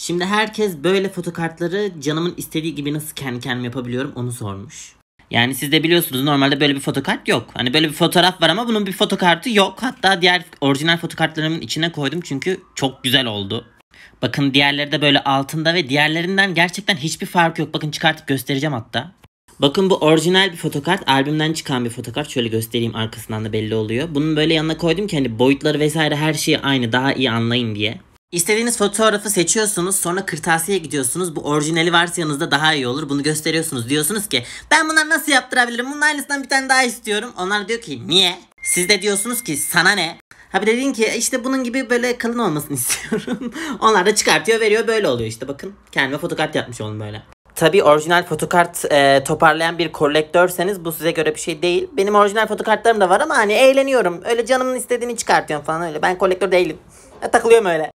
Şimdi herkes böyle fotokartları canımın istediği gibi nasıl kendi kendime yapabiliyorum onu sormuş. Yani siz de biliyorsunuz normalde böyle bir fotokart yok. Hani böyle bir fotoğraf var ama bunun bir fotokartı yok. Hatta diğer orijinal fotokartlarımın içine koydum çünkü çok güzel oldu. Bakın diğerleri de böyle altında ve diğerlerinden gerçekten hiçbir fark yok. Bakın çıkartıp göstereceğim hatta. Bakın bu orijinal bir fotokart. Albümden çıkan bir fotokart. Şöyle göstereyim arkasından da belli oluyor. Bunun böyle yanına koydum ki hani boyutları vesaire her şeyi aynı daha iyi anlayın diye. İstediğiniz fotoğrafı seçiyorsunuz sonra kırtasiyeye gidiyorsunuz. Bu orijinali varsa yanınızda daha iyi olur. Bunu gösteriyorsunuz. Diyorsunuz ki ben bunları nasıl yaptırabilirim? Bunun aynısından bir tane daha istiyorum. Onlar diyor ki niye? Siz de diyorsunuz ki sana ne? Ha bir de dedin ki işte bunun gibi böyle kalın olmasını istiyorum. Onlar da çıkartıyor veriyor böyle oluyor işte bakın. Kendime fotokart yapmış oldum böyle. Tabi orijinal fotokart e, toparlayan bir kolektörseniz bu size göre bir şey değil. Benim orijinal fotokartlarım da var ama hani eğleniyorum. Öyle canımın istediğini çıkartıyorum falan öyle. Ben kolektör değilim. Ya, takılıyorum öyle.